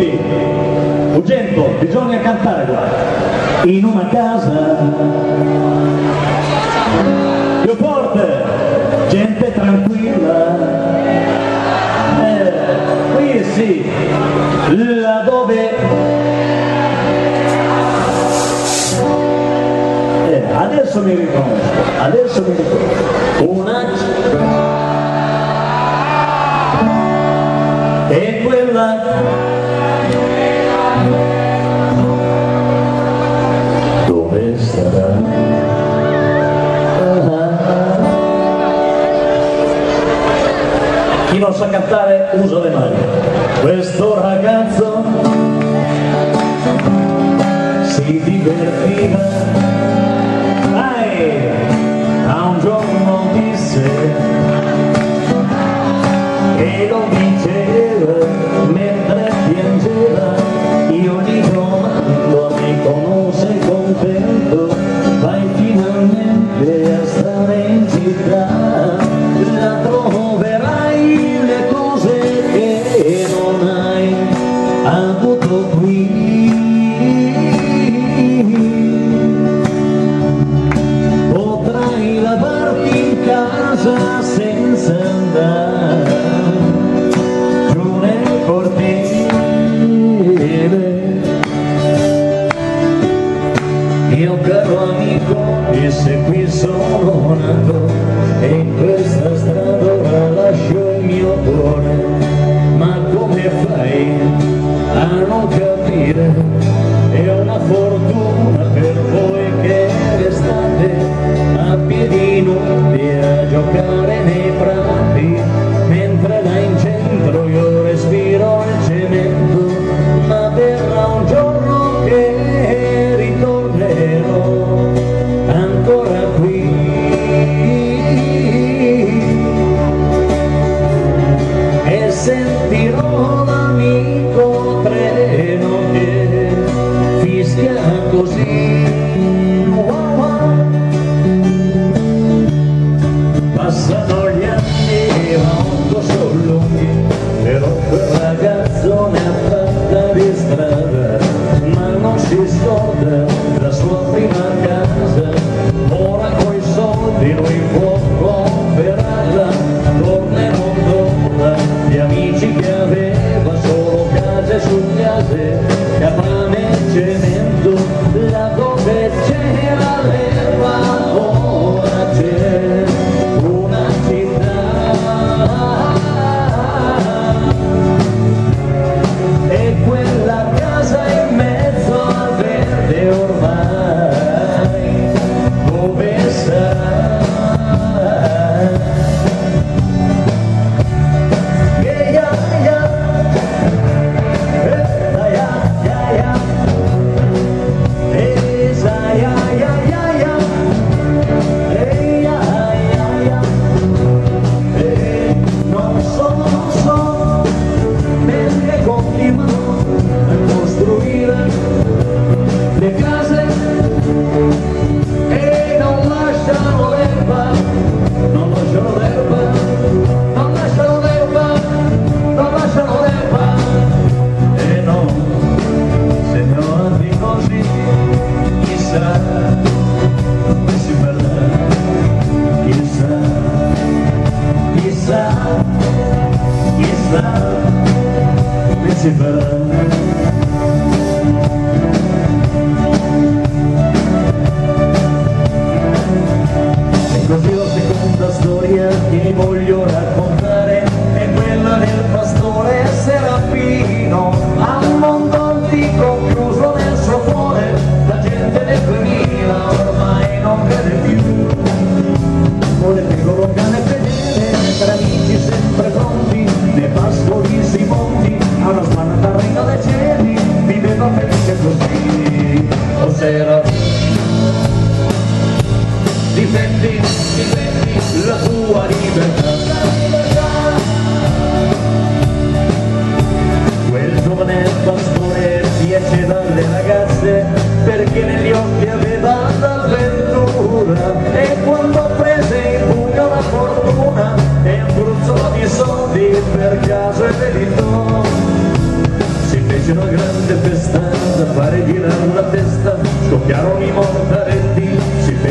Topi, Ugento, bisogna cantare qua. In una casa più forte, gente tranquilla. Eh, qui sì, là dove... Eh, adesso mi riconosco, adesso mi riconosco. Una... e quella dove? Chi non sa cantare usa le mani. Questo ragazzo si divertiva. Vai! A un giorno disse e lo diceva 不可归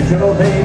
National Day.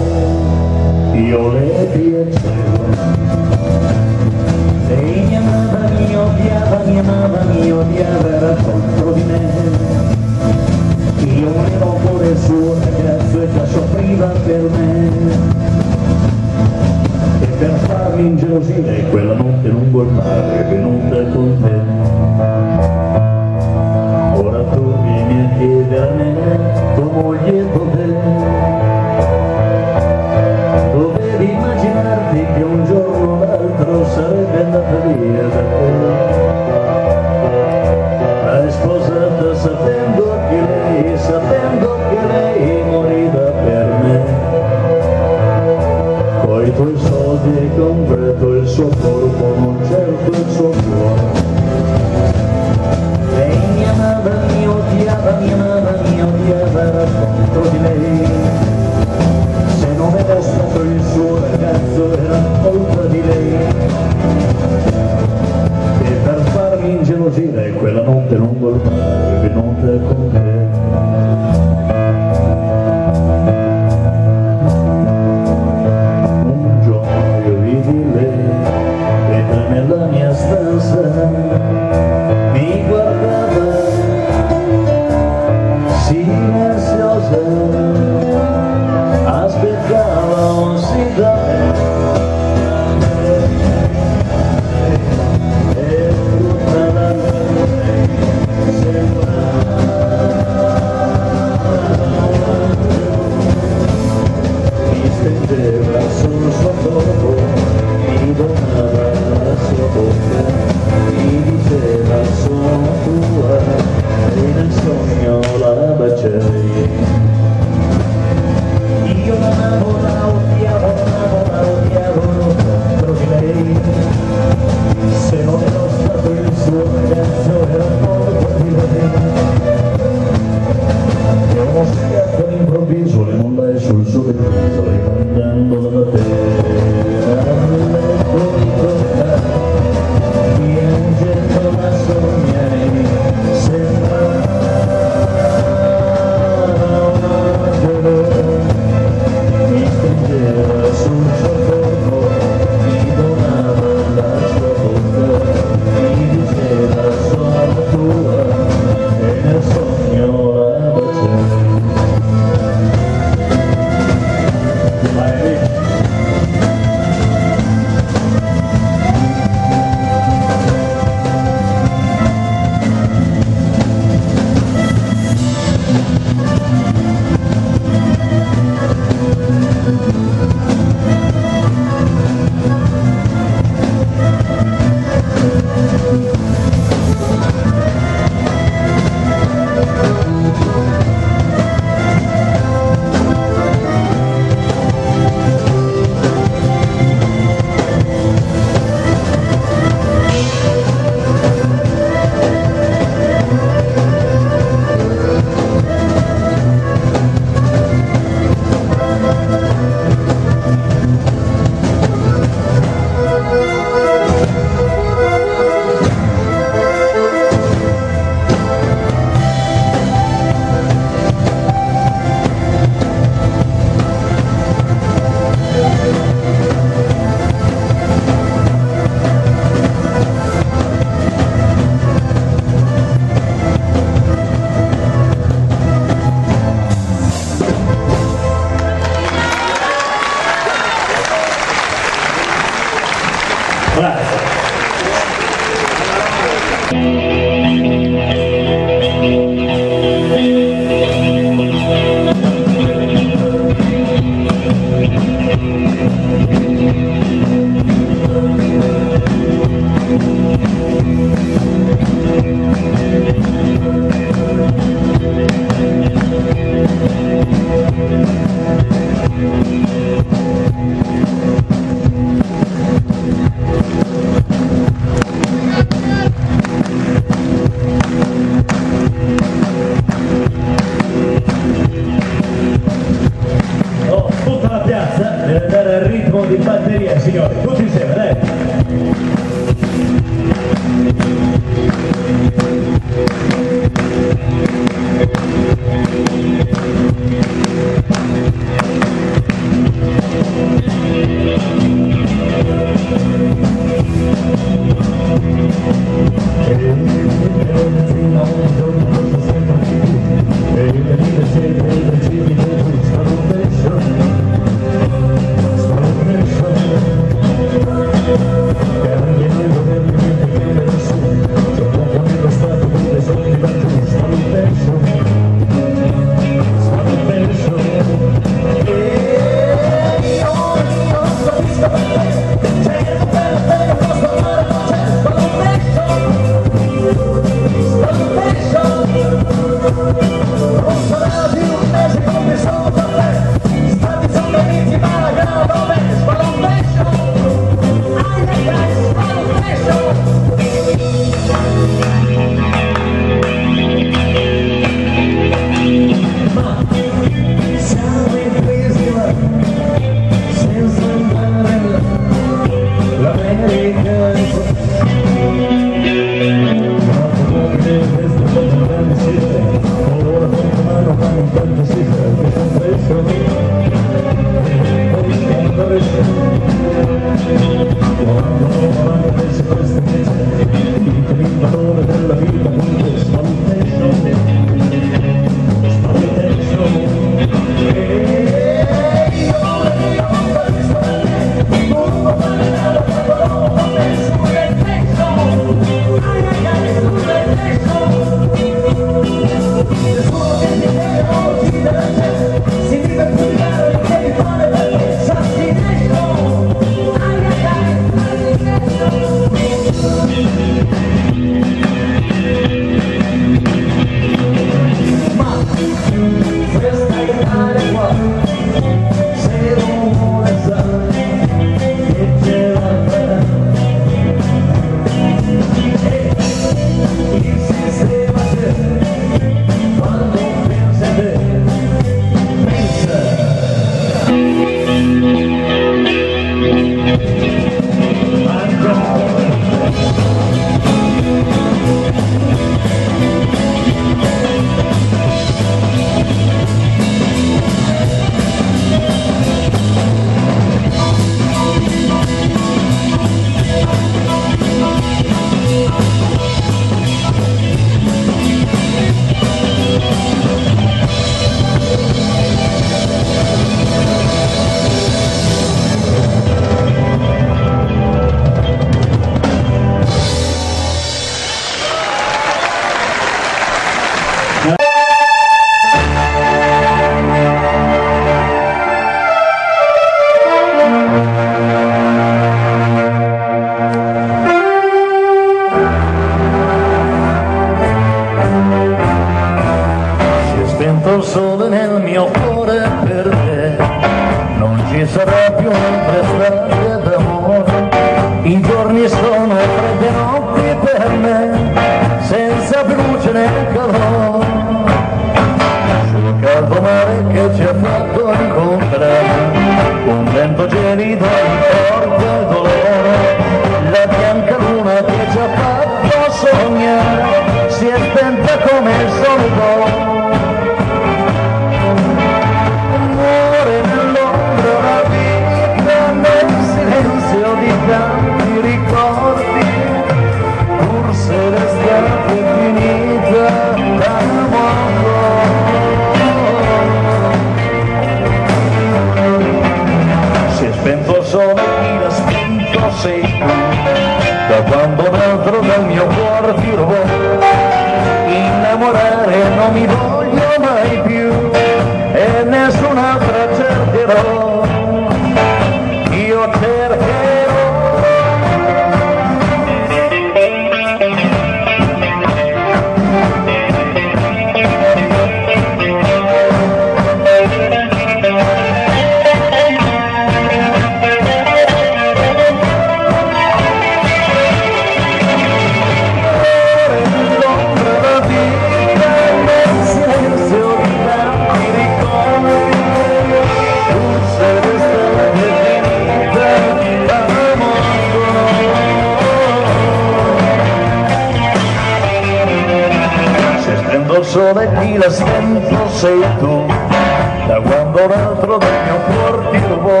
da quando l'altro del mio cuore ti trovò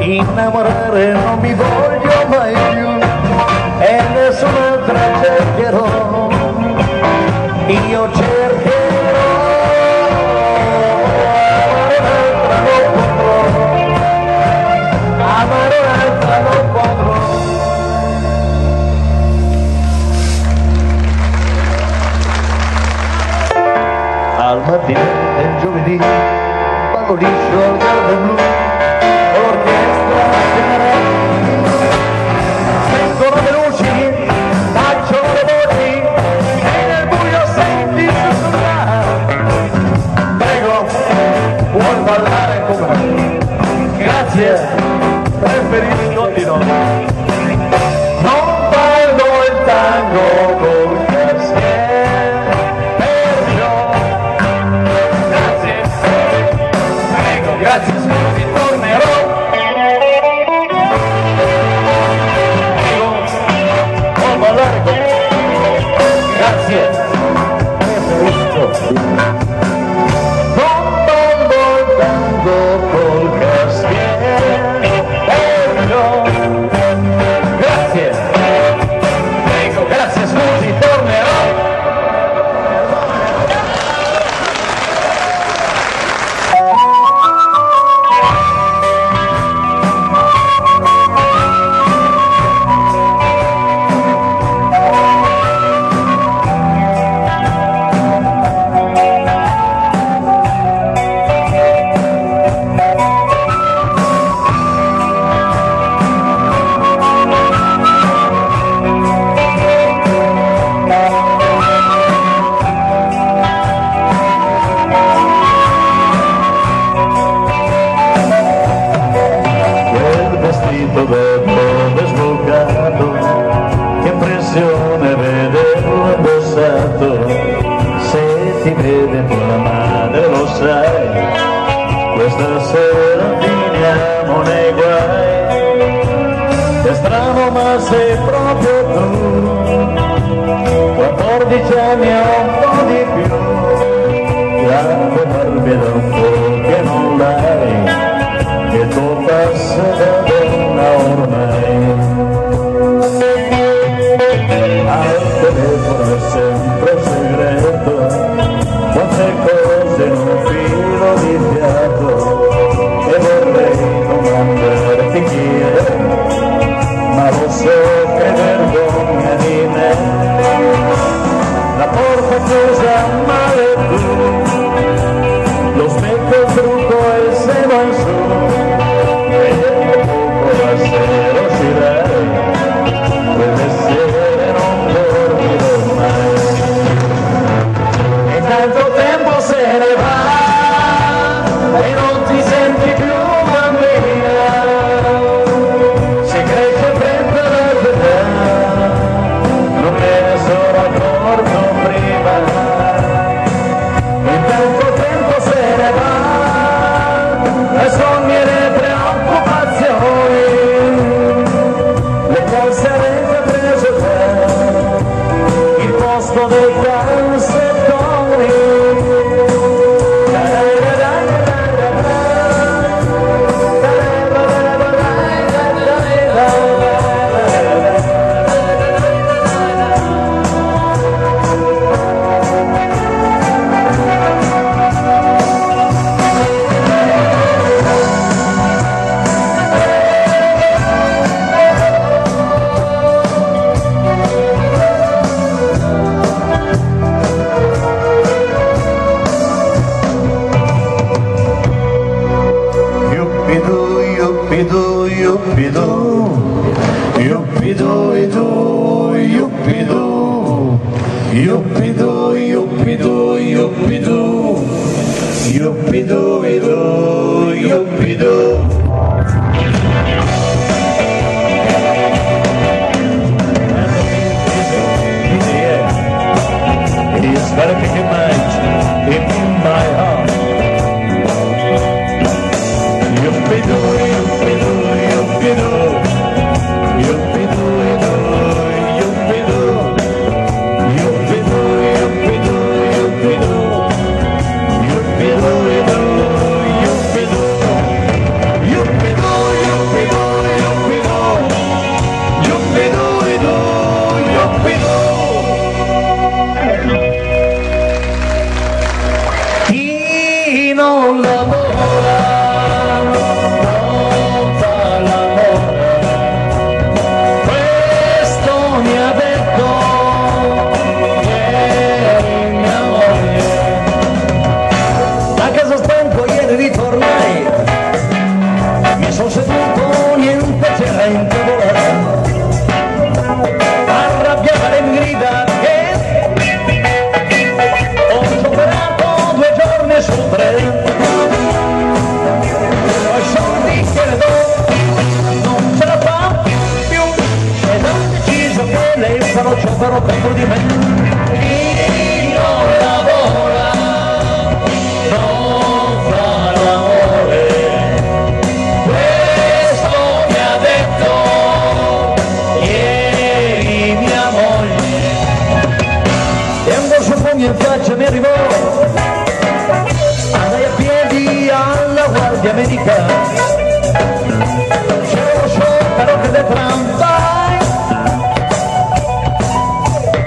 innamorare non mi voglio mai più e nessun'altra cercherò. Io cercherò amare un'altra non potrò amare un'altra non potrò. Al mattino Back on the shoulder of the blue go